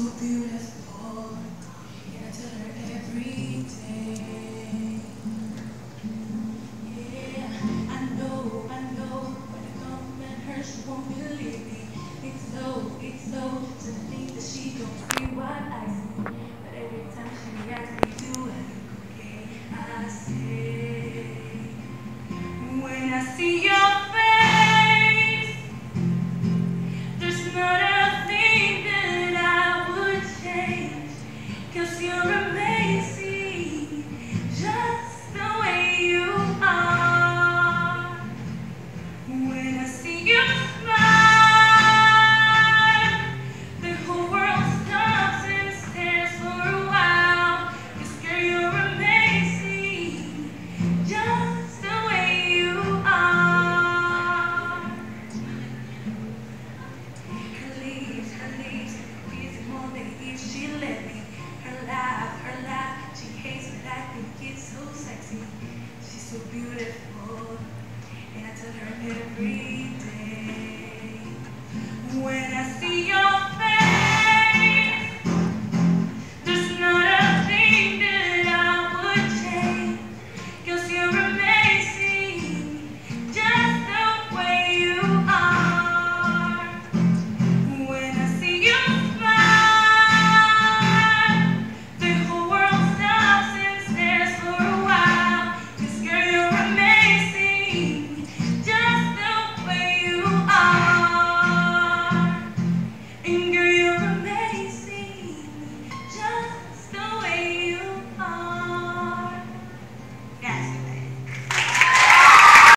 so beautiful, and I tell her every day. Yeah, I know, I know, when I come and her, she won't believe me. It's so, it's so, to think that she don't see what I see. But every time she asks me to, I say, I say, when I see you.